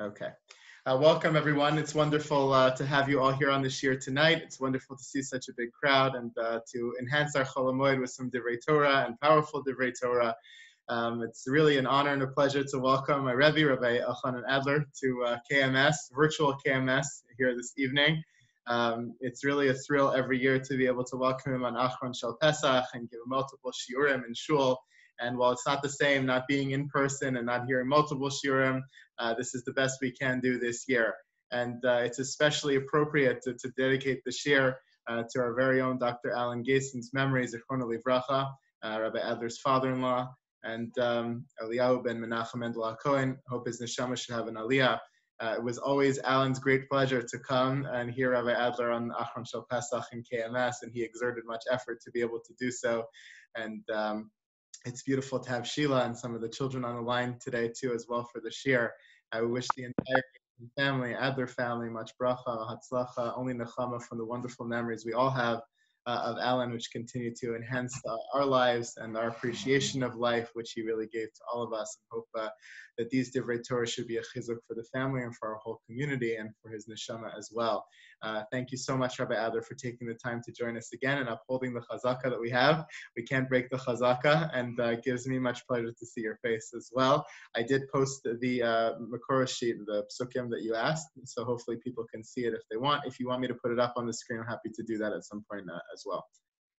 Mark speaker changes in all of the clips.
Speaker 1: Okay. Uh, welcome, everyone. It's wonderful uh, to have you all here on this shiur tonight. It's wonderful to see such a big crowd and uh, to enhance our Chol Hamoed with some Divrei Torah and powerful Divrei Torah. Um, it's really an honor and a pleasure to welcome my Rebbe, Rabbi Elchanan Adler, to uh, KMS, virtual KMS, here this evening. Um, it's really a thrill every year to be able to welcome him on Acharon Shel Pesach and give multiple shiurim in shul. And while it's not the same, not being in person and not hearing multiple shiurim, uh, this is the best we can do this year. And uh, it's especially appropriate to, to dedicate this year uh, to our very own Dr. Allen Gaisin's memories, Zechron Livracha, uh, Rabbi Adler's father-in-law, and um, Eliyahu ben Menachem Mendel Cohen. Hope his neshama should have an aliyah. Uh, it was always Allen's great pleasure to come and hear Rabbi Adler on Acharon Shel Pesach in KMS, and he exerted much effort to be able to do so. And um, it's beautiful to have Sheila and some of the children on the line today too, as well for the shiur. I wish the entire family, Adler family, much bracha, hatzlacha, only nechama from the wonderful memories we all have uh, of Allen, which continue to enhance uh, our lives and our appreciation of life, which he really gave to all of us. And hope uh, that these divrei Torah should be a chizuk for the family and for our whole community and for his neshama as well. Uh, thank you so much, Rabbi Adler, for taking the time to join us again and upholding the chazaka that we have. We can't break the chazaka, and uh, it gives me much pleasure to see your face as well. I did post the uh, Makora sheet, the psukim that you asked, so hopefully people can see it if they want. If you want me to put it up on the screen, I'm happy to do that at some point uh, as well.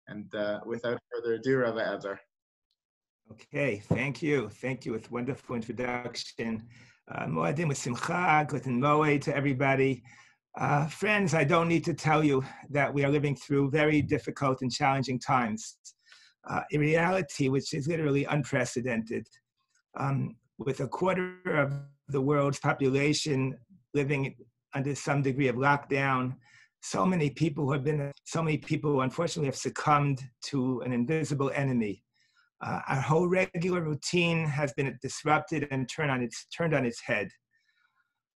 Speaker 1: And uh, without further ado, Rabbi Adler.
Speaker 2: Okay, thank you. Thank you. With wonderful introduction. Uh, Moedim with Simcha, and Moed to everybody. Uh, friends, I don't need to tell you that we are living through very difficult and challenging times. Uh, a reality which is literally unprecedented. Um, with a quarter of the world's population living under some degree of lockdown, so many people have been, so many people unfortunately have succumbed to an invisible enemy. Uh, our whole regular routine has been disrupted and turned on its, turned on its head.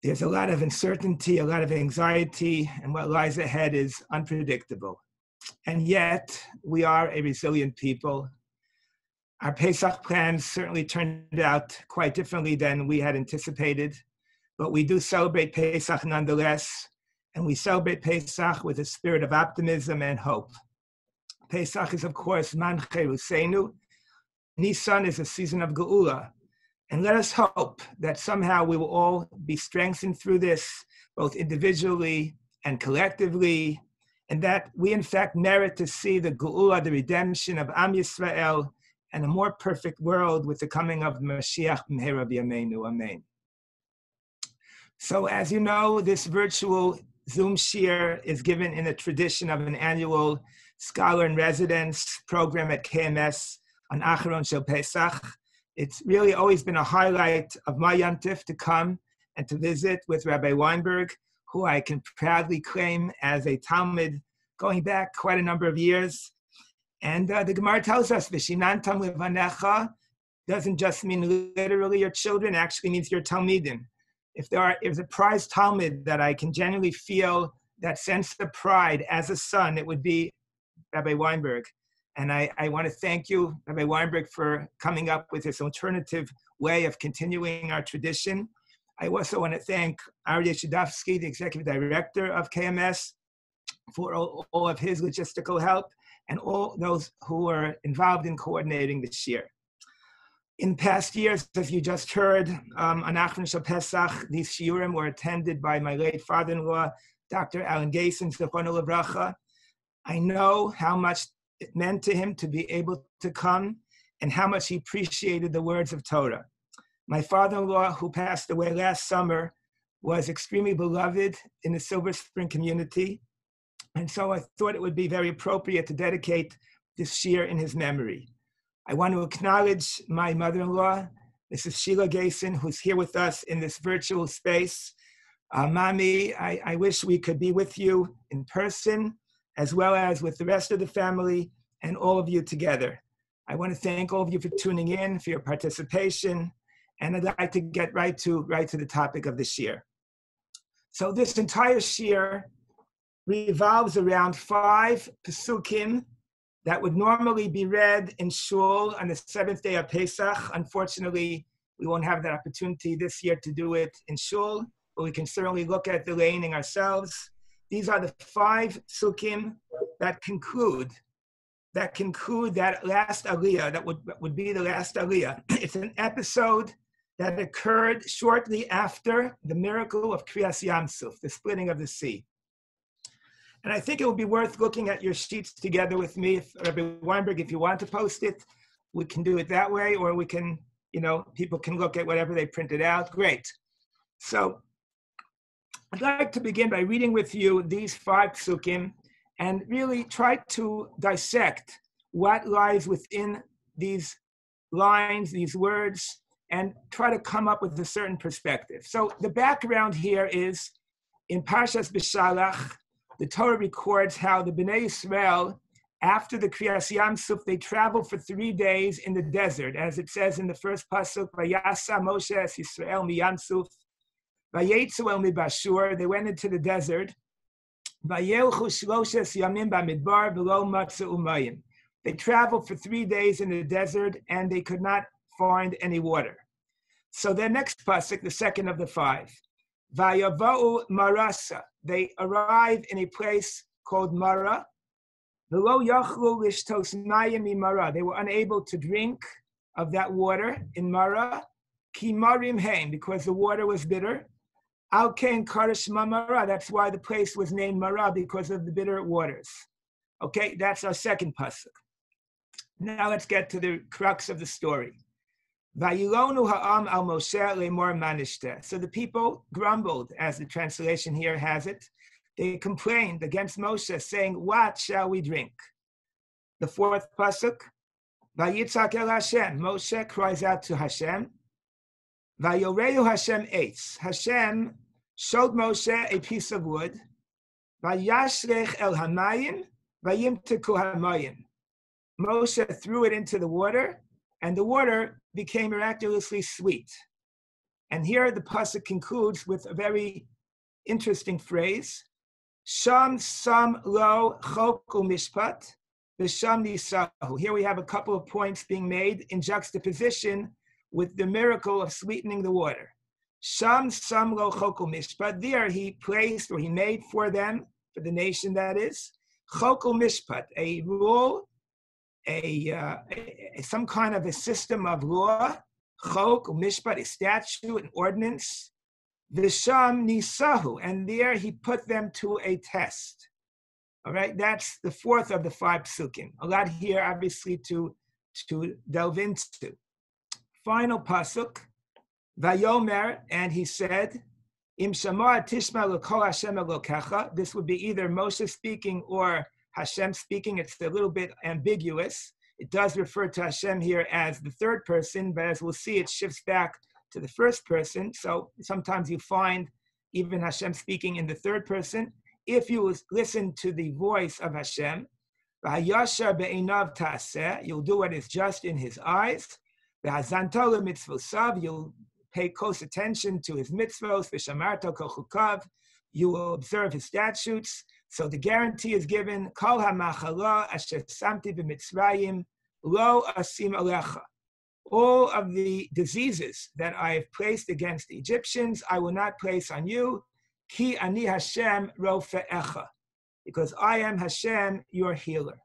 Speaker 2: There's a lot of uncertainty, a lot of anxiety, and what lies ahead is unpredictable. And yet, we are a resilient people. Our Pesach plans certainly turned out quite differently than we had anticipated, but we do celebrate Pesach nonetheless, and we celebrate Pesach with a spirit of optimism and hope. Pesach is, of course, Zman Cheruseinu, Nisan is a season of Geula. And let us hope that somehow we will all be strengthened through this, both individually and collectively, and that we in fact merit to see the Geula, the redemption of Am Yisrael, and a more perfect world with the coming of Mashiach Mehera B'Yameinu. Amen. So as you know, this virtual Zoom shiur is given in the tradition of an annual scholar in residence program at KMS on Acharon Shel Pesach. It's really always been a highlight of my Yantif to come and to visit with Rabbi Weinberg, who I can proudly claim as a Talmid going back quite a number of years. And uh, the Gemara tells us, Vishinantam levanecha doesn't just mean literally your children, actually means your Talmidim. If there are, if there's a prized Talmid that I can genuinely feel that sense of pride as a son, it would be Rabbi Weinberg. And I, I want to thank you, Rabbi Weinberg, for coming up with this alternative way of continuing our tradition. I also want to thank Aryeh Shadovsky, the executive director of KMS, for all, all, of his logistical help and all those who were involved in coordinating this year. In past years, as you just heard, um, on Acharon Shal Pesach, these shiurim were attended by my late father-in-law, Dr. Allen Gaisin, I know how much it meant to him to be able to come and how much he appreciated the words of Torah. My father-in-law, who passed away last summer, was extremely beloved in the Silver Spring community. And so I thought it would be very appropriate to dedicate this shiur in his memory. I want to acknowledge my mother-in-law, Mrs. Sheila Gaisin, who's here with us in this virtual space. Uh, Mommy, I, I wish we could be with you in person as well as with the rest of the family and all of you together. I want to thank all of you for tuning in, for your participation, and I'd like to get right to right to the topic of this shiur. So this entire shiur revolves around five pesukim that would normally be read in shul on the seventh day of Pesach. Unfortunately, We won't have that opportunity this year to do it in shul, but we can certainly look at the laning ourselves. These are the five psukim that conclude that conclude that last aliyah, that would, would be the last aliyah. It's an episode that occurred shortly after the miracle of Kriyas Yamsuf, the splitting of the sea. And I think it would be worth looking at your sheets together with me. If Rabbi Weinberg, if you want to post it, we can do it that way, or we can, you know, people can look at whatever they printed out. Great. So I'd like to begin by reading with you these five psukim and really try to dissect what lies within these lines, these words, and try to come up with a certain perspective. So the background here is in Parshas Beshalach, the Torah records how the Bnei Israel, after the Kriyas Yamsuf, they traveled for three days in the desert, as it says in the first pasuk, Vayasa Moshe Yisrael mi They went into the desert. They traveled for three days in the desert and they could not find any water. So their next pasuk, the second of the five, Marasa. They arrive in a place called Mara. They were unable to drink of that water in Mara. Because the water was bitter. Al Kain Karish Mara. That's why the place was named Mara, because of the bitter waters. Okay, that's our second pasuk. Now let's get to the crux of the story. Vayilonu ha'am al Moshe lemor manishte. So the people grumbled, as the translation here has it. They complained against Moshe, saying, "What shall we drink?" The fourth pasuk, Vayitzak el Hashem. Moshe cries out to Hashem. Vayoreu Hashem eitz. Hashem showed Moshe a piece of wood. Vayashrech el hamayim. Vayimteku hamayim. Moshe threw it into the water, and the water became miraculously sweet. And here the pasuk concludes with a very interesting phrase: "Sham sam lo choku mishpat v'sham nisahu." Here we have a couple of points being made in juxtaposition with the miracle of sweetening the water. Sham sam lo choku mishpat. There he placed or he made for them, for the nation that is, choku mishpat, a rule a, uh, a, some kind of a system of law, chok, mishpat, a statute, an ordinance, visham nisahu, and there he put them to a test. All right, that's the fourth of the five psukim. A lot here, obviously, to to delve into. Final pasuk, vayomer, and he said, Im tishma l'kol Hashem elokecha. This would be either Moshe speaking or Hashem speaking. It's a little bit ambiguous. It does refer to Hashem here as the third person, but as we'll see, it shifts back to the first person. So sometimes you find even Hashem speaking in the third person. If you listen to the voice of Hashem, you'll do what is just in his eyes. You'll pay close attention to his mitzvot. You will observe his statutes. So the guarantee is given, Kol ha'machala asher samti b'mitzrayim lo asim alecha. All of the diseases that I have placed against the Egyptians, I will not place on you. Ki ani Hashem rofe'echa. Because I am Hashem, your healer.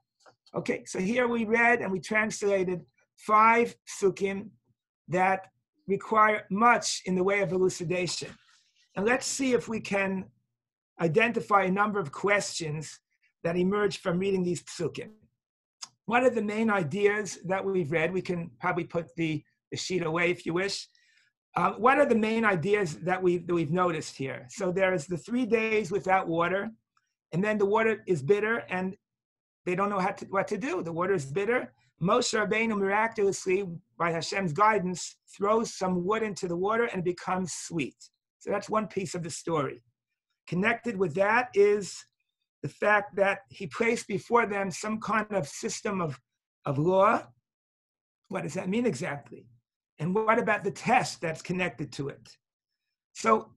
Speaker 2: Okay, so here we read and we translated five psukim that require much in the way of elucidation. And let's see if we can identify a number of questions that emerge from reading these psukim. What are the main ideas that we've read? We can probably put the, the sheet away if you wish. Uh, what are the main ideas that we've, that we've noticed here? So there's the three days without water, and then the water is bitter, and they don't know how to, what to do. The water is bitter. Moshe Rabbeinu miraculously, by Hashem's guidance, throws some wood into the water and becomes sweet. So that's one piece of the story. Connected with that is the fact that he placed before them some kind of system of, of law. What does that mean exactly? And what about the test that's connected to it? So,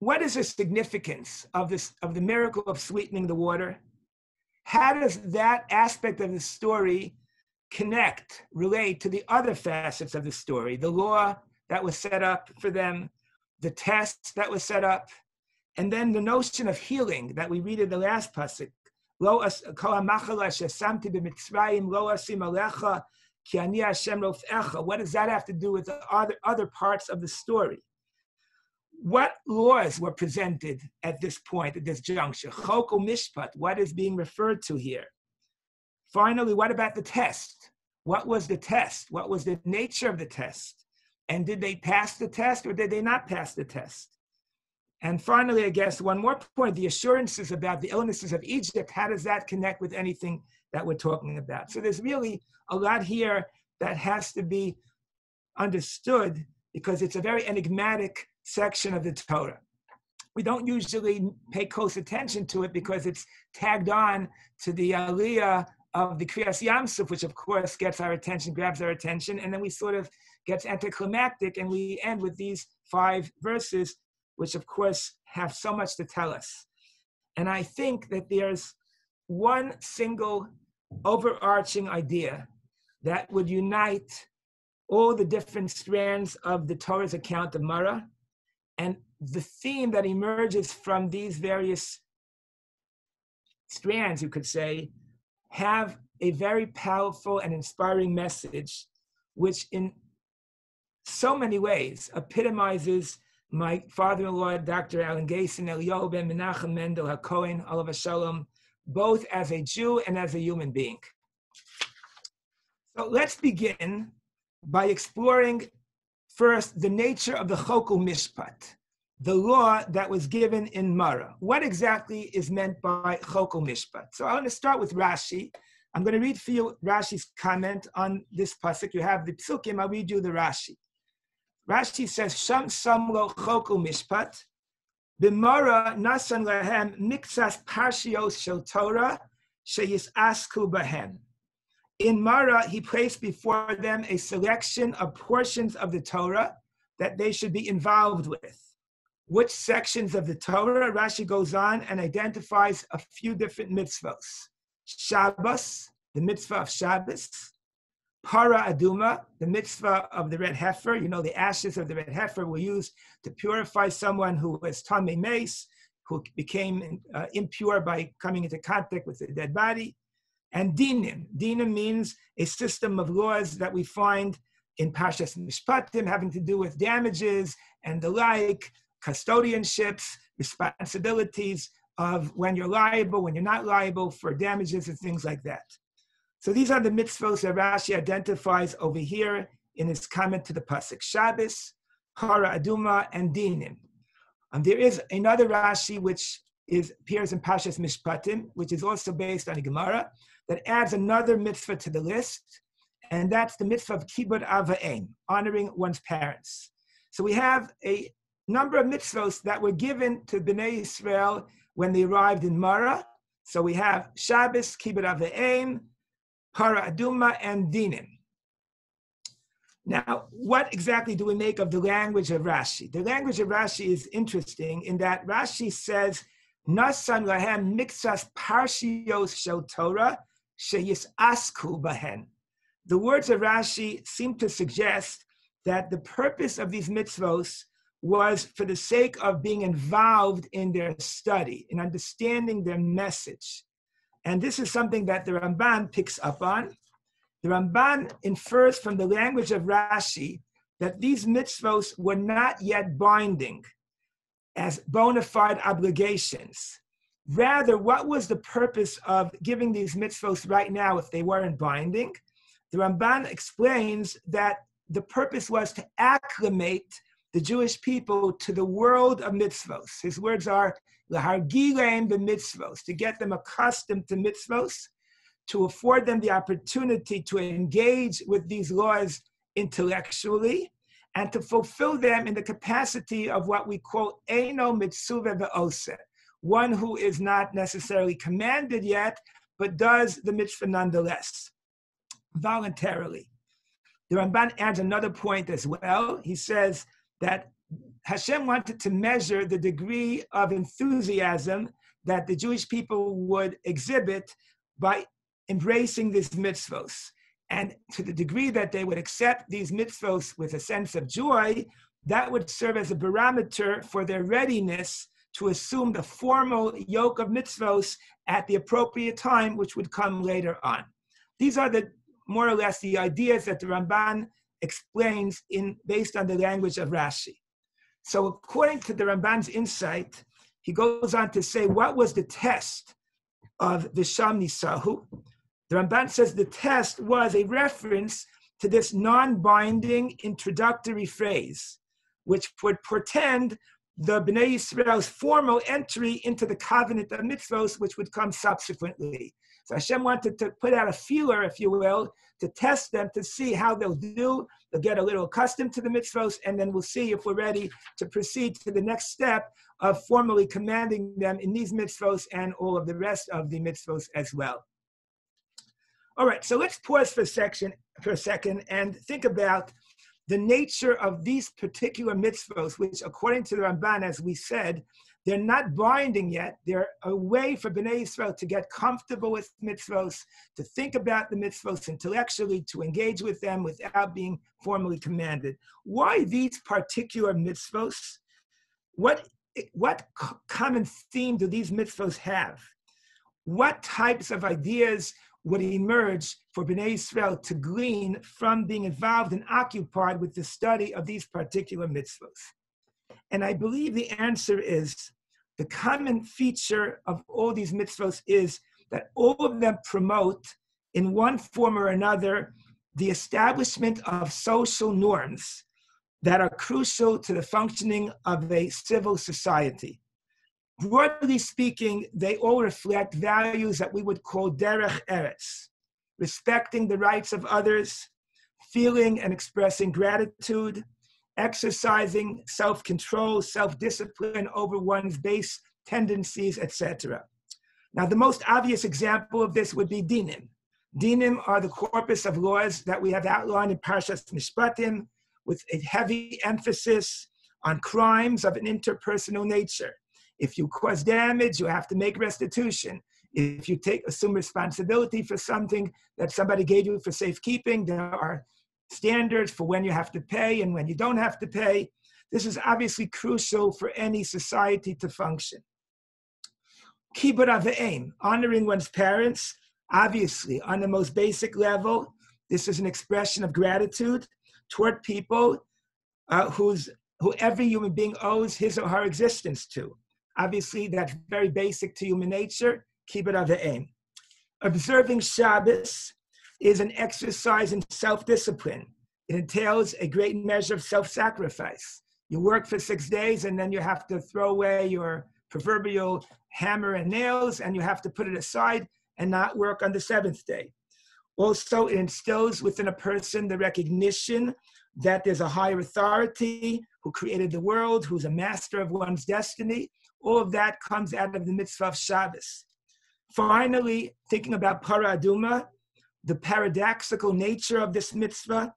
Speaker 2: what is the significance of this of the miracle of sweetening the water? How does that aspect of the story connect, relate to the other facets of the story, the law, that was set up for them, the test that was set up, and then the notion of healing that we read in the last pasuk. What does that have to do with the other, other parts of the story? What laws were presented at this point, at this juncture? Chok mishpat, what is being referred to here? Finally, what about the test? What was the test? What was the nature of the test? And did they pass the test or did they not pass the test? And finally, I guess one more point the assurances about the illnesses of Egypt, how does that connect with anything that we're talking about? So there's really a lot here that has to be understood because it's a very enigmatic section of the Torah. We don't usually pay close attention to it because it's tagged on to the Aliyah of the Kriyas Yamsuf, which of course gets our attention, grabs our attention, and then we sort of gets anticlimactic and we end with these five verses, which of course have so much to tell us. And I think that there's one single overarching idea that would unite all the different strands of the Torah's account of Mara. And the theme that emerges from these various strands, you could say, have a very powerful and inspiring message, which in so many ways epitomizes my father-in-law, Dr. Allen Gaisin, Eliyahu ben Menachem Mendel HaKohen, Olav Shalom, both as a Jew and as a human being. So let's begin by exploring first the nature of the Chokul Mishpat, the law that was given in Mara. What exactly is meant by Chokul Mishpat? So I want to start with Rashi. I'm going to read for you Rashi's comment on this pasuk. You have the psukim. I'll read you the Rashi. Rashi says, "Sham samlo chokul mishpat, b'mara nasan lehem miktsas parshios shel Torah sheyis asku bahem." In Mara, he placed before them a selection of portions of the Torah that they should be involved with. Which sections of the Torah? Rashi goes on and identifies a few different mitzvahs. Shabbos, the mitzvah of Shabbos. Para Aduma, the mitzvah of the red heifer. You know, the ashes of the red heifer were used to purify someone who was Tamei Meis, who became uh, impure by coming into contact with the dead body and dinim. Dinim means a system of laws that we find in Parshas Mishpatim having to do with damages and the like, custodianships, responsibilities of when you're liable, when you're not liable for damages and things like that. So these are the mitzvahs that Rashi identifies over here in his comment to the Pasuk Shabbos, Para Aduma, and Dinim. And there is another Rashi which is, appears in Parshas Mishpatim, which is also based on a Gemara, that adds another mitzvah to the list, and that's the mitzvah of kibbud ava'im, honoring one's parents. So we have a number of mitzvahs that were given to Bnei Israel when they arrived in Mara. So we have Shabbos, kibbud ava'im, para aduma, and dinim. Now, what exactly do we make of the language of Rashi? The language of Rashi is interesting in that Rashi says, Nasan lahem miktsas parshios shel Torah sheyis asku bahen. The words of Rashi seem to suggest that the purpose of these mitzvos was for the sake of being involved in their study, and understanding their message. And this is something that the Ramban picks up on. The Ramban infers from the language of Rashi that these mitzvos were not yet binding as bona fide obligations. Rather, what was the purpose of giving these mitzvos right now if they weren't binding? The Ramban explains that the purpose was to acclimate the Jewish people to the world of mitzvos. His words are lahargilem the mitzvos, to get them accustomed to mitzvos, to afford them the opportunity to engage with these laws intellectually, and to fulfill them in the capacity of what we call eno mitzvah ve'oseh, one who is not necessarily commanded yet, but does the mitzvah nonetheless, voluntarily. The Ramban adds another point as well. He says that Hashem wanted to measure the degree of enthusiasm that the Jewish people would exhibit by embracing these mitzvos. And to the degree that they would accept these mitzvos with a sense of joy, that would serve as a barometer for their readiness to assume the formal yoke of mitzvos at the appropriate time, which would come later on. These are the more or less the ideas that the Ramban explains in based on the language of Rashi. So according to the Ramban's insight, he goes on to say what was the test of the Sham Nisahu. The Ramban says the test was a reference to this non-binding introductory phrase, which would portend the Bnei Yisrael's formal entry into the covenant of mitzvos, which would come subsequently. So Hashem wanted to put out a feeler, if you will, to test them to see how they'll do. They'll get a little accustomed to the mitzvos, and then we'll see if we're ready to proceed to the next step of formally commanding them in these mitzvos and all of the rest of the mitzvos as well. All right, so let's pause for a section for a second and think about the nature of these particular mitzvos, which according to the Ramban, as we said, they're not binding yet. They're a way for Bnei Israel to get comfortable with mitzvos, to think about the mitzvos intellectually, to engage with them without being formally commanded. Why these particular mitzvos? What, what common theme do these mitzvos have? What types of ideas would emerge for Bnei Israel to glean from being involved and occupied with the study of these particular mitzvahs? And I believe the answer is the common feature of all these mitzvahs is that all of them promote, in one form or another, the establishment of social norms that are crucial to the functioning of a civil society. Broadly speaking, they all reflect values that we would call derech eretz, respecting the rights of others, feeling and expressing gratitude, exercising self-control, self-discipline over one's base tendencies, etc. Now, the most obvious example of this would be dinim. Dinim are the corpus of laws that we have outlined in Parshas Mishpatim, with a heavy emphasis on crimes of an interpersonal nature if you cause damage, you have to make restitution. If you take assume responsibility for something that somebody gave you for safekeeping, there are standards for when you have to pay and when you don't have to pay. This is obviously crucial for any society to function. Kibbut aim, honoring one's parents, obviously on the most basic level, this is an expression of gratitude toward people uh, whose who every human being owes his or her existence to. Obviously, that's very basic to human nature. Kibbut aim. Observing Shabbos is an exercise in self-discipline. It entails a great measure of self-sacrifice. You work for six days and then you have to throw away your proverbial hammer and nails and you have to put it aside and not work on the seventh day. Also, it instills within a person the recognition that there's a higher authority who created the world, who's a master of one's destiny, all of that comes out of the mitzvah of Shabbos. Finally, thinking about Para Aduma, the paradoxical nature of this mitzvah,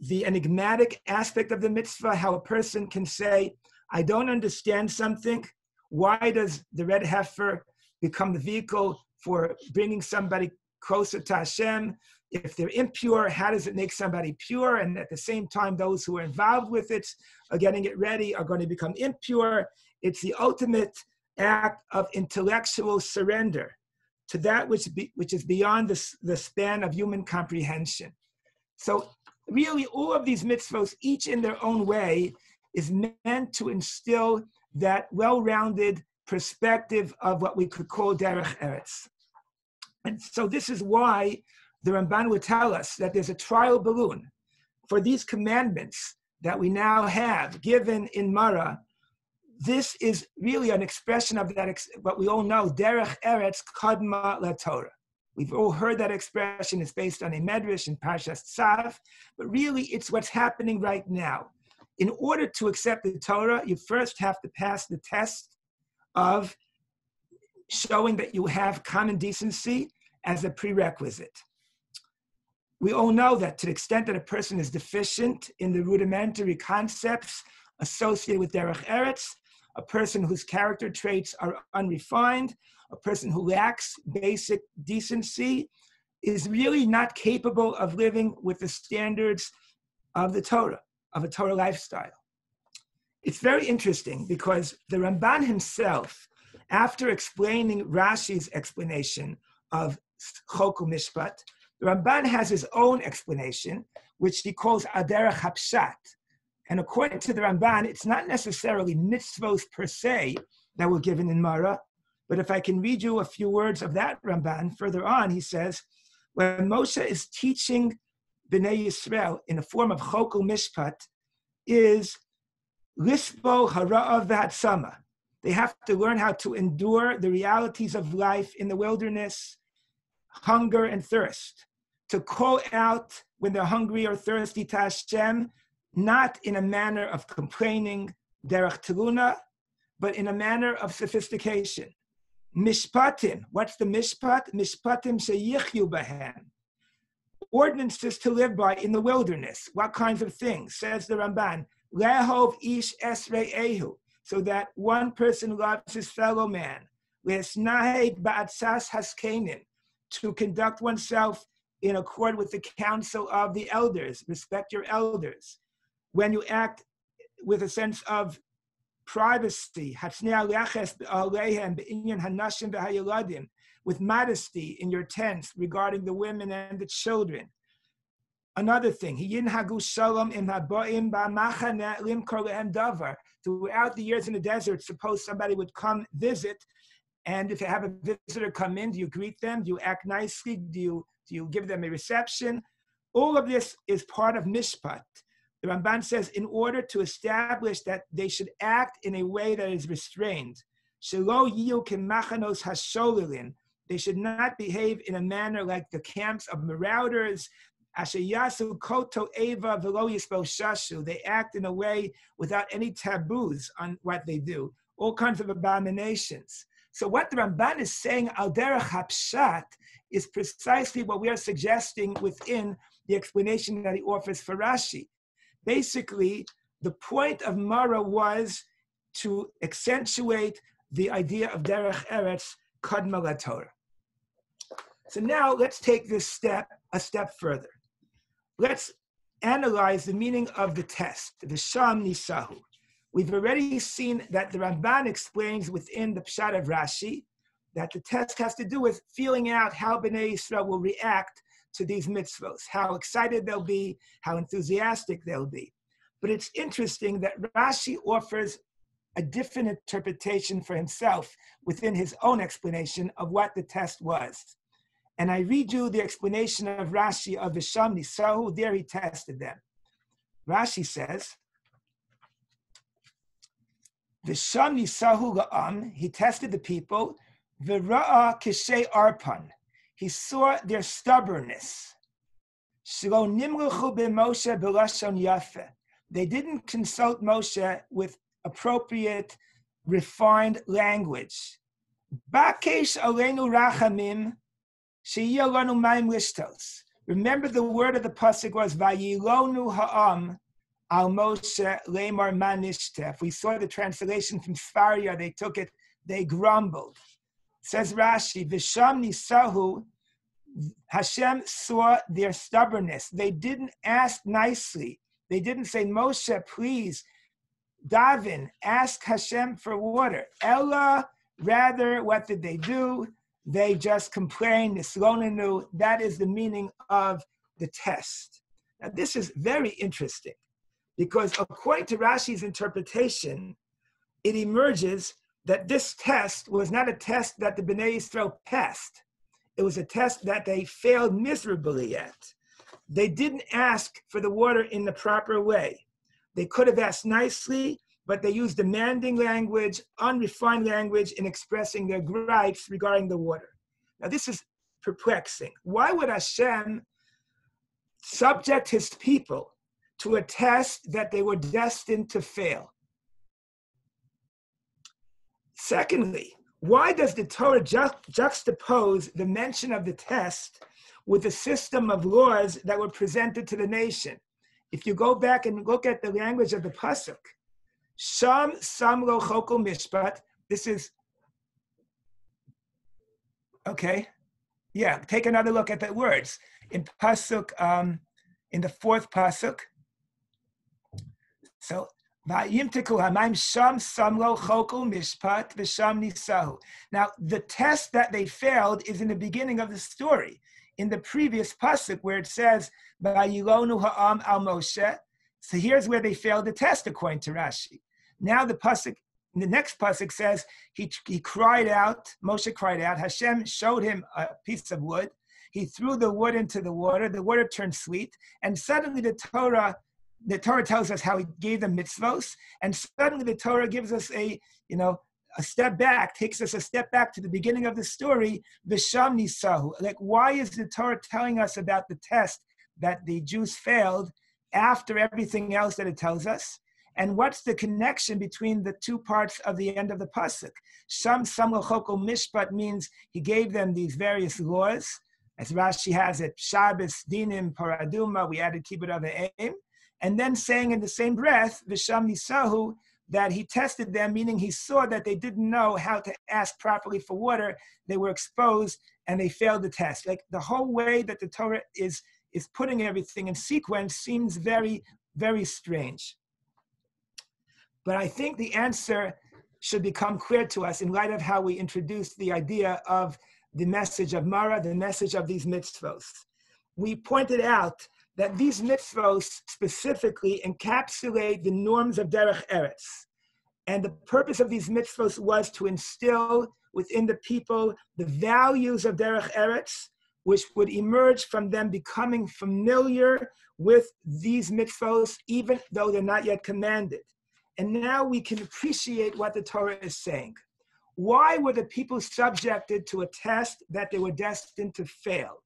Speaker 2: the enigmatic aspect of the mitzvah, how a person can say, I don't understand something. Why does the red heifer become the vehicle for bringing somebody closer to Hashem? If they're impure, how does it make somebody pure? And at the same time, those who are involved with it are getting it ready are going to become impure. It's the ultimate act of intellectual surrender to that which, be, which is beyond the, the span of human comprehension. So, really, all of these mitzvahs, each in their own way, is meant to instill that well rounded perspective of what we could call derech eretz. And so, this is why the Ramban would tell us that there's a trial balloon for these commandments that we now have given in Mara this is really an expression of that, what we all know, derech eretz kadma la Torah. We've all heard that expression. It's based on a medrash in Parshas Tzav, but really it's what's happening right now. In order to accept the Torah, you first have to pass the test of showing that you have common decency as a prerequisite. We all know that to the extent that a person is deficient in the rudimentary concepts associated with Derech Eretz, a person whose character traits are unrefined, a person who lacks basic decency, is really not capable of living with the standards of the Torah, of a Torah lifestyle. It's very interesting because the Ramban himself, after explaining Rashi's explanation of Chok Mishpat, the Ramban has his own explanation, which he calls Aderech Hapshat. And according to the Ramban, it's not necessarily mitzvos per se that were given in Mara, but if I can read you a few words of that Ramban further on, he says, when Moshe is teaching Bnei Yisrael in the form of Chokul Mishpat, is Lisbo Hara'av V'Hatzama. They have to learn how to endure the realities of life in the wilderness, hunger and thirst, to call out when they're hungry or thirsty to Hashem, not in a manner of complaining, derech teluna, but in a manner of sophistication. Mishpatim. What's the mishpat? Mishpatim sheyichyu bahem. Ordinances to live by in the wilderness. What kinds of things? Says the Ramban. Lehov ish esrei ehu. So that one person loves his fellow man. Lesnaheg ba'atzas haskenim. To conduct oneself in accord with the counsel of the elders. Respect your elders. When you act with a sense of privacy, with modesty in your tents regarding the women and the children. Another thing, throughout the years in the desert, suppose somebody would come visit, and if you have a visitor come in, do you greet them? Do you act nicely? Do you, do you give them a reception? All of this is part of mishpat. The Ramban says, in order to establish that they should act in a way that is restrained, they should not behave in a manner like the camps of marauders. They act in a way without any taboos on what they do, all kinds of abominations. So what the Ramban is saying, al derech hapshat, is precisely what we are suggesting within the explanation that he offers for Rashi basically, the point of Mara was to accentuate the idea of Derech Eretz Kadma Torah. So now let's take this step a step further. Let's analyze the meaning of the test, the Sham Nisahu. We've already seen that the Ramban explains within the Pshat of Rashi that the test has to do with feeling out how Bnei Israel will react to these mitzvos, how excited they'll be, how enthusiastic they'll be. But it's interesting that Rashi offers a different interpretation for himself within his own explanation of what the test was. And I read you the explanation of Rashi of Visham Nisahu, there he tested them. Rashi says, Visham Nisahu la'am, he tested the people, Vira'a kishay arpan, he saw their stubbornness. They didn't consult Moshe with appropriate, refined language. Remember the word of the pasuk was Vayilonu ha'am al Moshe lemar manishte. If we saw the translation from Sefaria, they took it, they grumbled. Says Rashi, Visham nisahu Hashem saw their stubbornness. They didn't ask nicely. They didn't say, Moshe, please, Davin, ask Hashem for water. Ella, rather, what did they do? They just complained, Nislonanu. That is the meaning of the test. Now, this is very interesting because according to Rashi's interpretation, it emerges that this test was not a test that the Bnei Israel passed it was a test that they failed miserably at. They didn't ask for the water in the proper way. They could have asked nicely, but they used demanding language, unrefined language in expressing their gripes regarding the water. Now, this is perplexing. Why would Hashem subject his people to a test that they were destined to fail? Secondly, why does the Torah ju- juxtapose the mention of the test with the system of laws that were presented to the nation? If you go back and look at the language of the pasuk, Sham Samlo Chokol Mishpat. This is okay. yeah, take another look at the words in pasuk, um, in the fourth pasuk. So Now, the test that they failed is in the beginning of the story. In the previous pasuk, where it says. So here's where they failed the test, according to Rashi. Now the pasuk, the next pasuk says he he cried out. Moshe cried out. Hashem showed him a piece of wood. He threw the wood into the water. The water turned sweet, and suddenly the Torah the Torah tells us how he gave them mitzvos, and suddenly the Torah gives us a, you know, a step back, takes us a step back to the beginning of the story, Visham Nisahu. Like, why is the Torah telling us about the test that the Jews failed after everything else that it tells us? And what's the connection between the two parts of the end of the pasuk? Sham Samlachoko Mishpat means he gave them these various laws. As Rashi has it, Shabbos, Dinim, Paraduma, we added Kibbut Aim and then saying in the same breath, Visham Nisahu, that he tested them, meaning he saw that they didn't know how to ask properly for water. They were exposed and they failed the test. Like the whole way that the Torah is, is putting everything in sequence seems very, very strange. But I think the answer should become clear to us in light of how we introduced the idea of the message of Mara, the message of these mitzvos. We pointed out that these mitzvos specifically encapsulate the norms of Derech Eretz. And the purpose of these mitzvos was to instill within the people the values of Derech Eretz, which would emerge from them becoming familiar with these mitzvos, even though they're not yet commanded. And now we can appreciate what the Torah is saying. Why were the people subjected to a test that they were destined to fail?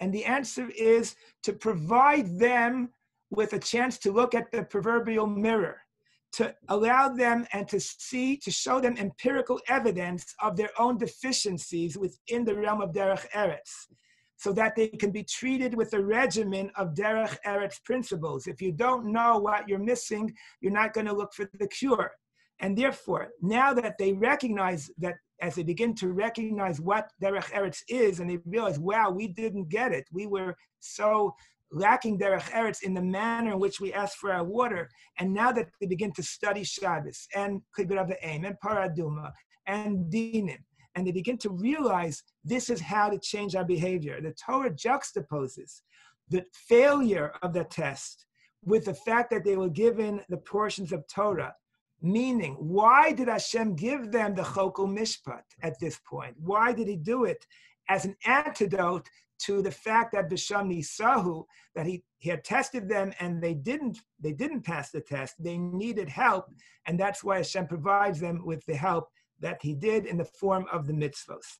Speaker 2: And the answer is to provide them with a chance to look at the proverbial mirror, to allow them and to see, to show them empirical evidence of their own deficiencies within the realm of Derech Eretz, so that they can be treated with a regimen of Derech Eretz principles. If you don't know what you're missing, you're not going to look for the cure. And therefore, now that they recognize that as they begin to recognize what Derech Eretz is, and they realize, wow, we didn't get it. We were so lacking Derech Eretz in the manner in which we ask for our water. And now that they begin to study Shabbos and Kibbut Aim and Paraduma and Dinim, and they begin to realize this is how to change our behavior. The Torah juxtaposes the failure of the test with the fact that they were given the portions of Torah Meaning, why did Hashem give them the Chokul Mishpat at this point? Why did he do it as an antidote to the fact that Bisham Nisahu, that he, he had tested them and they didn't, they didn't pass the test. They needed help, and that's why Hashem provides them with the help that he did in the form of the mitzvos.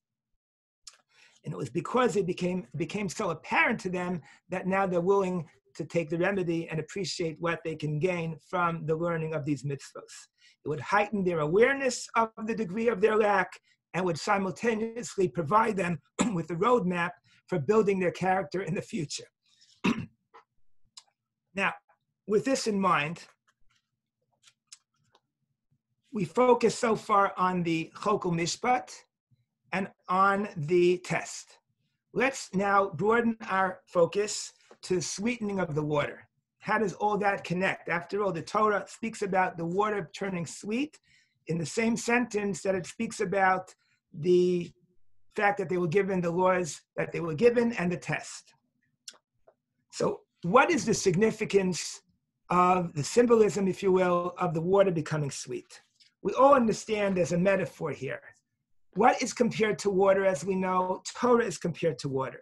Speaker 2: And it was because it became, became so apparent to them that now they're willing to take the remedy and appreciate what they can gain from the learning of these mitzvahs. It would heighten their awareness of the degree of their lack and would simultaneously provide them with a roadmap for building their character in the future. now, with this in mind, we focus so far on the Chokul Mishpat and on the test. Let's now broaden our focus to the sweetening of the water. How does all that connect? After all, the Torah speaks about the water turning sweet in the same sentence that it speaks about the fact that they were given the laws that they were given and the test. So, what is the significance of the symbolism, if you will, of the water becoming sweet? We all understand there's a metaphor here. What is compared to water, as we know? Torah is compared to water.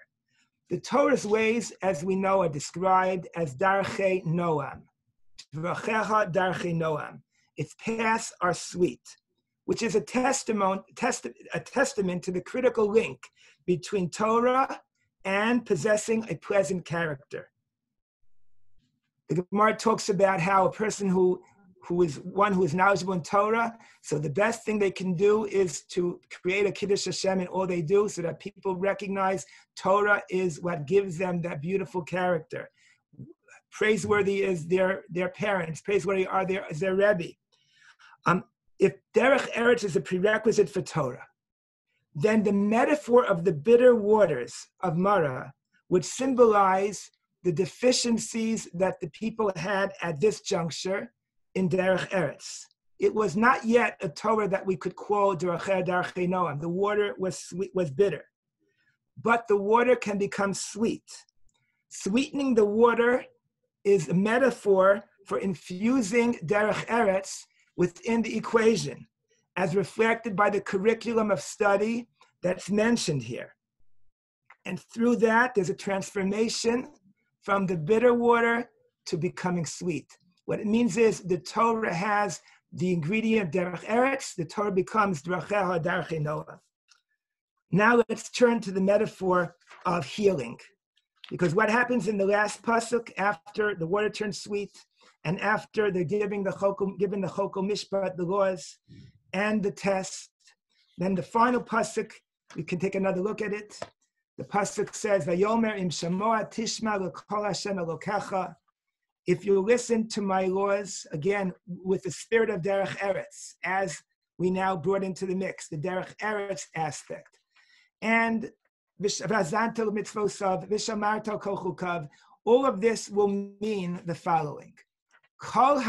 Speaker 2: The Torah's ways, as we know, are described as darche noam. Darche noam. Its paths are sweet, which is a testament, test, a testament to the critical link between Torah and possessing a pleasant character. The Gemara talks about how a person who who is one who is knowledgeable in Torah. So the best thing they can do is to create a Kiddush Hashem in all they do so that people recognize Torah is what gives them that beautiful character. Praiseworthy is their, their parents, praiseworthy are their, their Rebbe. Um, if Derech Eretz is a prerequisite for Torah, then the metaphor of the bitter waters of Mara would symbolize the deficiencies that the people had at this juncture in Derech Eretz. It was not yet a Torah that we could quote Derech Derech Noam. The water was sweet, was bitter, but the water can become sweet. Sweetening the water is a metaphor for infusing Derech Eretz within the equation, as reflected by the curriculum of study that's mentioned here. And through that, there's a transformation from the bitter water to becoming sweet. What it means is the Torah has the ingredient derech eretz, the Torah becomes dracheha derech Noah. Now let's turn to the metaphor of healing. Because what happens in the last pasuk after the water turns sweet, and after they're giving the chokel, giving the chokel mishpat, the laws, and the test, then the final pasuk, we can take another look at it. The pasuk says, "Vayomer im shamoa tishma l'kol Hashem elokecha." If you listen to my laws again with the spirit of derech eretz, as we now brought into the mix, the derech eretz aspect, and all of this will mean the following: Kol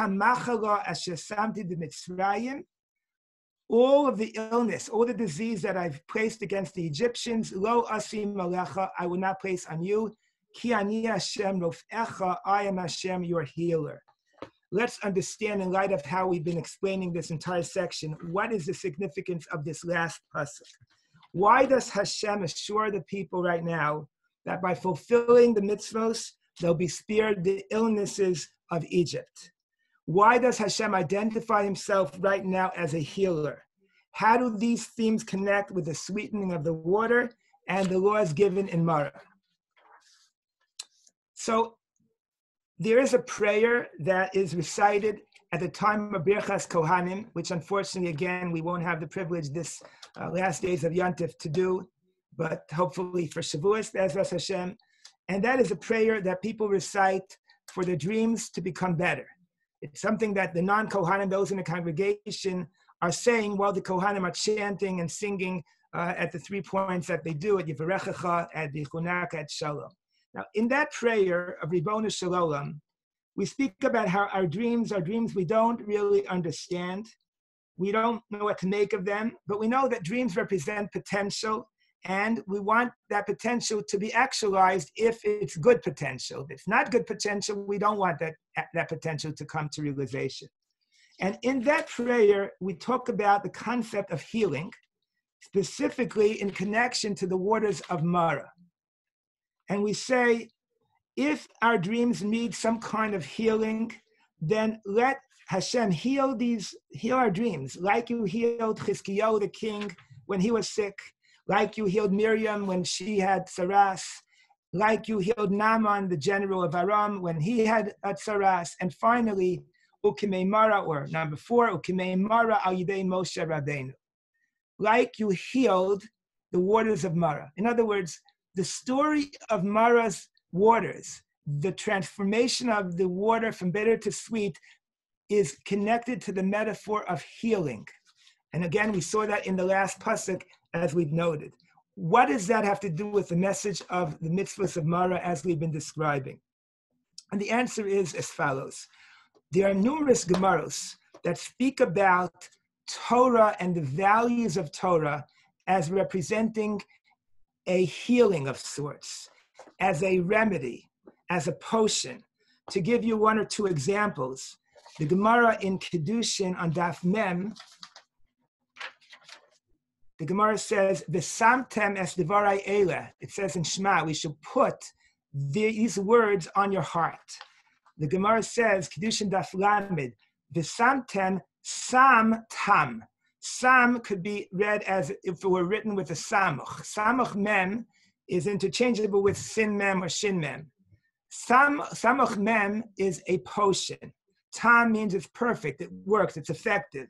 Speaker 2: all of the illness, all the disease that I've placed against the Egyptians, lo asim alecha, I will not place on you. Ki ani Hashem rofecha, I am Hashem, your healer. Let's understand, in light of how we've been explaining this entire section, what is the significance of this last pasuk? Why does Hashem assure the people right now that by fulfilling the mitzvos, they'll be spared the illnesses of Egypt? Why does Hashem identify himself right now as a healer? How do these themes connect with the sweetening of the water and the laws given in Mara? So there is a prayer that is recited at the time of Birchas Kohanim, which unfortunately, again, we won't have the privilege this uh, last days of Yantif to do, but hopefully for Shavuos, Ezras Hashem. And that is a prayer that people recite for their dreams to become better. It's something that the non-Kohanim, those in the congregation, are saying while the Kohanim are chanting and singing uh, at the three points that they do at Yivarechacha, at the Chunaka, at Shalom. Now, in that prayer of Ribbonu Shel Olam, we speak about how our dreams are dreams we don't really understand. We don't know what to make of them, but we know that dreams represent potential and we want that potential to be actualized if it's good potential. If it's not good potential, we don't want that, that potential to come to realization. And in that prayer, we talk about the concept of healing, specifically in connection to the waters of Mara. And we say, if our dreams need some kind of healing, then let Hashem heal these, heal our dreams, like you healed Chizkiyahu the king when he was sick, like you healed Miriam when she had saras, like you healed Naaman, the general of Aram, when he had uh, a saras, and finally, Ukimei Mara, or number four, Ukimei Mara al Yidei Moshe Rabbeinu. Like you healed the waters of Mara. In other words, the story of Mara's waters, the transformation of the water from bitter to sweet, is connected to the metaphor of healing. And again, we saw that in the last pasuk as we've noted. What does that have to do with the message of the mitzvahs of Mara as we've been describing? And the answer is as follows. There are numerous Gemaros that speak about Torah and the values of Torah as representing a healing of sorts, as a remedy, as a potion. To give you one or two examples, the Gemara in Kedushin on Daf Mem the Gemara says, "V'samtem es devarai ele." It says in Shema, we should put these words on your heart. The Gemara says, Kedushin daf lamed, "V'samtem sam tam." Sam could be read as if it were written with a samuch. Samuch mem is interchangeable with sin mem or shin mem. Sam, samuch mem is a potion. Tam means it's perfect, it works, it's effective.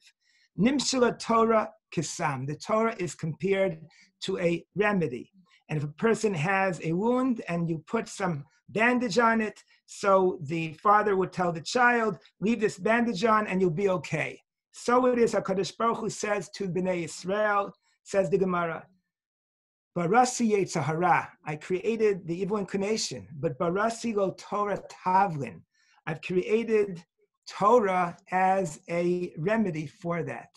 Speaker 2: Nimshila Torah kisam. The Torah is compared to a remedy. And if a person has a wound and you put some bandage on it, so the father would tell the child, leave this bandage on and you'll be okay. So it is, HaKadosh Baruch Hu says to Bnei Israel, says the Gemara, Barasi Yetzer Hara, I created the evil inclination, but Barasi lo Torah Tavlin, I've created Torah as a remedy for that.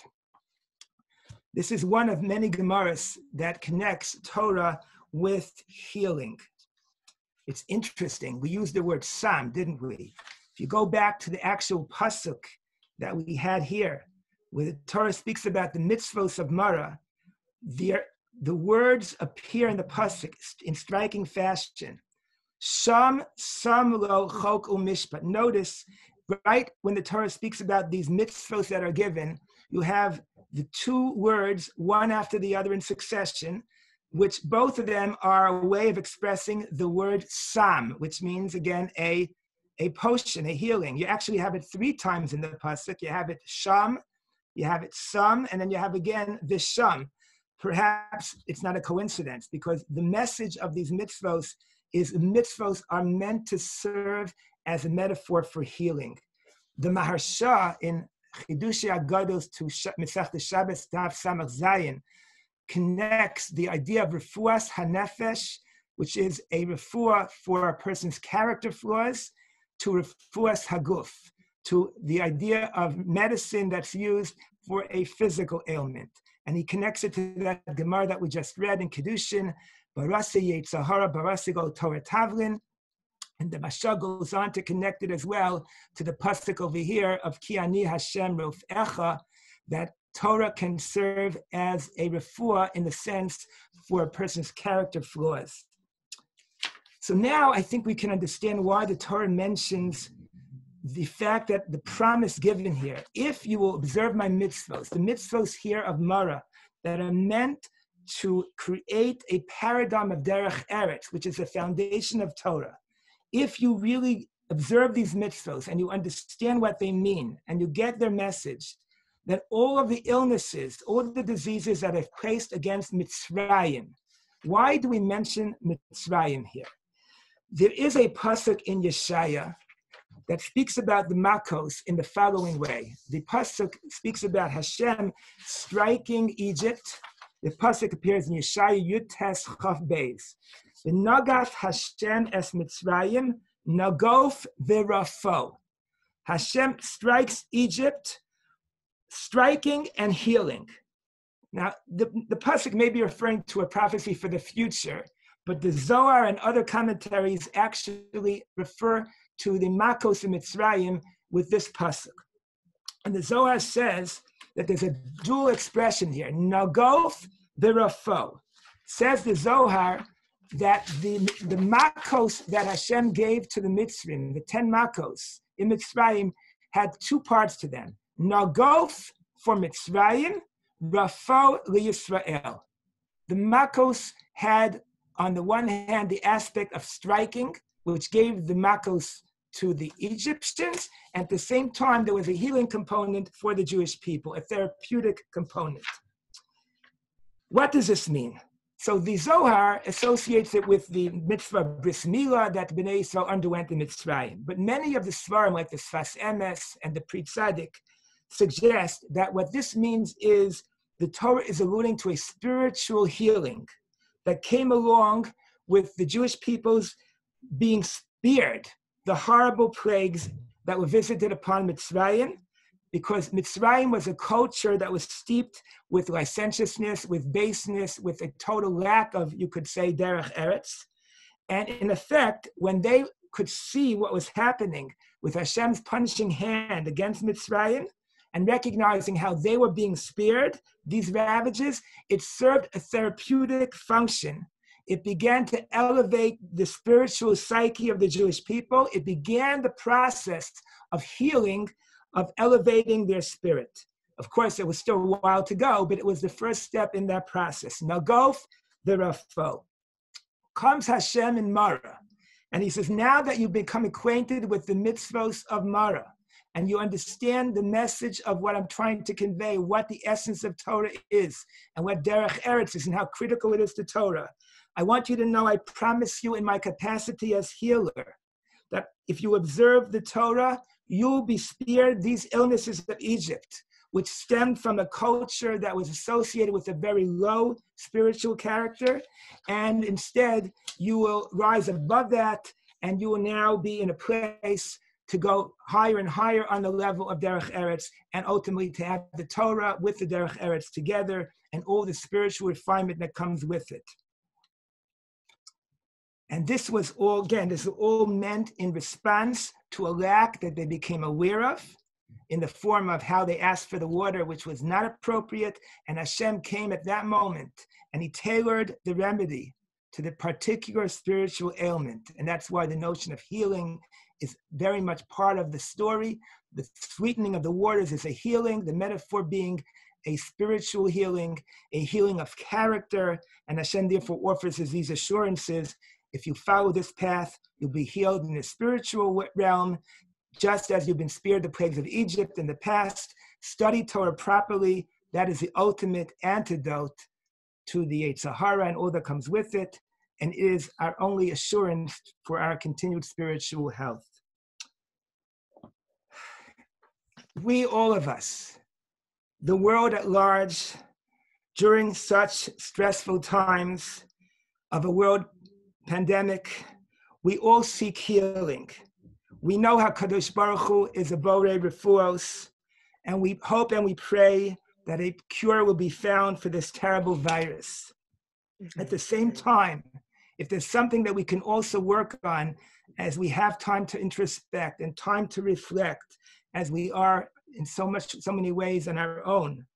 Speaker 2: This is one of many Gemaras that connects Torah with healing. It's interesting. We used the word Sam, didn't we? If you go back to the actual pasuk that we had here, where the Torah speaks about the mitzvos of Mara, the, the words appear in the pasuk in striking fashion. Some lo chok umishpat. Notice, right when the Torah speaks about these mitzvos that are given, you have the two words, one after the other in succession, which both of them are a way of expressing the word sam, which means again a a potion, a healing. You actually have it three times in the pasuk. You have it sham, you have it sam, and then you have again visham. Perhaps it's not a coincidence because the message of these mitzvos is mitzvos are meant to serve as a metaphor for healing. The Maharsha in Chidushi Agados to Mesech Shabbos Daf Samach Zayin connects the idea of refuas hanefesh, which is a refuah for a person's character flaws, to refuas haguf, to the idea of medicine that's used for a physical ailment. And he connects it to that Gemara that we just read in Kedushin, Barasi Yetzer Hara, Barasi Go Torah Tavlin. And the Maharsha goes on to connect it as well to the pasuk over here of Kiani Hashem Echa, that Torah can serve as a refuah in the sense for a person's character flaws. So now I think we can understand why the Torah mentions the fact that the promise given here, if you will observe my mitzvos, the mitzvos here of Mara, that are meant to create a paradigm of derech eretz, which is the foundation of Torah. If you really observe these mitzvos and you understand what they mean and you get their message, that all of the illnesses, all the diseases that are placed against Mitzrayim, why do we mention Mitzrayim here? There is a pasuk in Yeshaya that speaks about the Makos in the following way. The pasuk speaks about Hashem striking Egypt. The pasuk appears in Yeshaya Yutes Chav Beis. The Nagaf Hashem es Mitzrayim Nagof Virafo. Hashem strikes Egypt striking and healing. Now, the, the pasuk may be referring to a prophecy for the future, but the Zohar and other commentaries actually refer to the Makos of Mitzrayim with this pasuk. And the Zohar says that there's a dual expression here, Nagof Birafo. Says the Zohar that the, the Makos that Hashem gave to the Mitzrayim, the 10 Makos in Mitzrayim, had two parts to them. Nagof for Mitzrayim, Rafo Yisrael. The Makos had, on the one hand, the aspect of striking, which gave the Makos to the Egyptians. At the same time, there was a healing component for the Jewish people, a therapeutic component. What does this mean? So the Zohar associates it with the mitzvah bris milah that Bnei Israel underwent in Mitzrayim. But many of the svarim, like the Sfas Emes and the Pri Tzadik, suggest that what this means is the Torah is alluding to a spiritual healing that came along with the Jewish peoples being spared the horrible plagues that were visited upon Mitzrayim, because Mitzrayim was a culture that was steeped with licentiousness, with baseness, with a total lack of, you could say, derech eretz. And in effect, when they could see what was happening with Hashem's punishing hand against Mitzrayim, and recognizing how they were being spared, these ravages, it served a therapeutic function. It began to elevate the spiritual psyche of the Jewish people. It began the process of healing, of elevating their spirit. Of course, it was still a while to go, but it was the first step in that process. Nagof the Rafo. Comes Hashem in Mara, and he says, Now that you've become acquainted with the mitzvos of Mara, and you understand the message of what I'm trying to convey, what the essence of Torah is, and what Derech Eretz is, and how critical it is to Torah. I want you to know I promise you in my capacity as healer that if you observe the Torah, you'll be spared these illnesses of Egypt. which stemmed from a culture that was associated with a very low spiritual character. And instead, you will rise above that and you will now be in a place to go higher and higher on the level of Derech Eretz and ultimately to have the Torah with the Derech Eretz together and all the spiritual refinement that comes with it. And this was all, again, this was all meant in response to a lack that they became aware of in the form of how they asked for the water, which was not appropriate. And Hashem came at that moment and he tailored the remedy to the particular spiritual ailment. And that's why the notion of healing is very much part of the story. The sweetening of the waters is a healing, the metaphor being a spiritual healing, a healing of character. And Hashem therefore offers us these assurances if you follow this path, you'll be healed in the spiritual realm, just as you've been spared the plagues of Egypt in the past. Study Torah properly. That is the ultimate antidote to the Sahara and all that comes with it, and is our only assurance for our continued spiritual health. We, all of us, the world at large, during such stressful times of a world pandemic, we all seek healing. We know how Kadosh Baruch Hu is a Borei Refuos, and we hope and we pray that a cure will be found for this terrible virus. At the same time, if there's something that we can also work on as we have time to introspect and time to reflect, as we are in so much, so many ways on our own,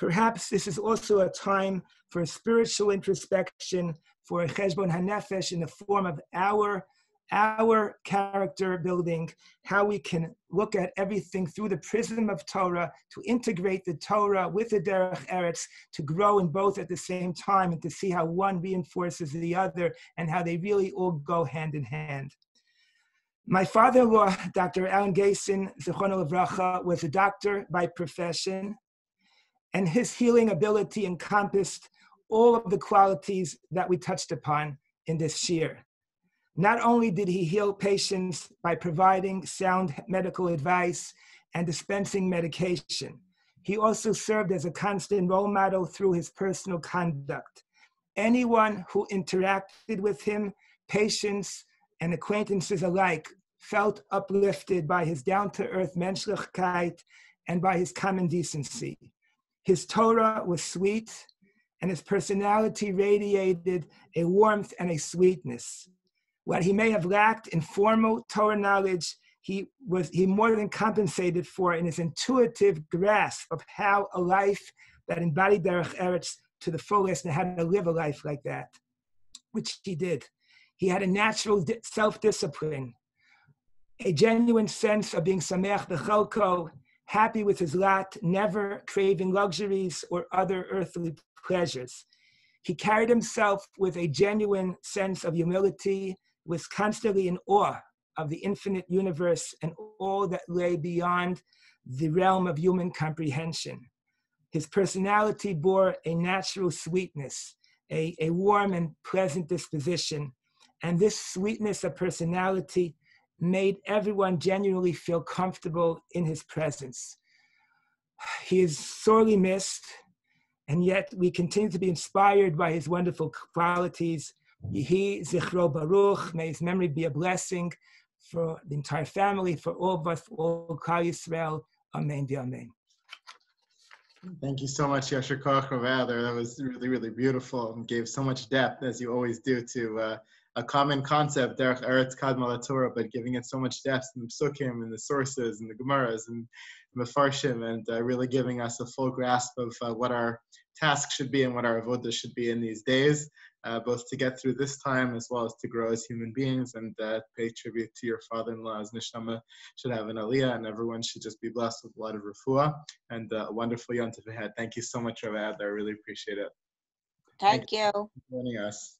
Speaker 2: perhaps this is also a time for spiritual introspection for a hanefesh in the form of our our character building, how we can look at everything through the prism of Torah, to integrate the Torah with the Derech Eretz, to grow in both at the same time, and to see how one reinforces the other and how they really all go hand in hand. My father-in-law, Dr. Allen Gaisin, Zichrono Levracha, was a doctor by profession, and his healing ability encompassed all of the qualities that we touched upon in this year. Not only did he heal patients by providing sound medical advice and dispensing medication, he also served as a constant role model through his personal conduct. Anyone who interacted with him, patients and acquaintances alike, felt uplifted by his down to earth menschlichkeit and by his common decency. His Torah was sweet and his personality radiated a warmth and a sweetness. What he may have lacked in formal Torah knowledge, he was he more than compensated for in his intuitive grasp of how a life that embodied Derech Eretz to the fullest and how to live a life like that, which he did. He had a natural self-discipline, a genuine sense of being sameach bechelko, happy with his lot, never craving luxuries or other earthly pleasures. He carried himself with a genuine sense of humility, was constantly in awe of the infinite universe and all that lay beyond the realm of human comprehension. His personality bore a natural sweetness, a, a warm and pleasant disposition, and this sweetness of personality made everyone genuinely feel comfortable in his presence. He is sorely missed, and yet we continue to be inspired by his wonderful qualities. Yehi Zichro Baruch, may his memory be a blessing for the entire family, for all of us, all Klal Yisrael. Amen. Amen.
Speaker 1: Thank you so much, Yasher Koch That was really, really beautiful and gave so much depth, as you always do, to uh, a common concept, Derech Eretz Kadma Torah, but giving it so much depth in the Psukim and the sources and the Gemaras and the Mefarshim, and uh, really giving us a full grasp of uh, what our task should be and what our avodah should be in these days, uh, both to get through this time as well as to grow as human beings and uh, pay tribute to your father-in-law as Neshama should have an aliyah, and everyone should just be blessed with a lot of refuah and uh, a wonderful yontif ahead. Thank you so much, Rabbi I really appreciate it.
Speaker 3: Thank, Thank you. you.
Speaker 1: For joining us.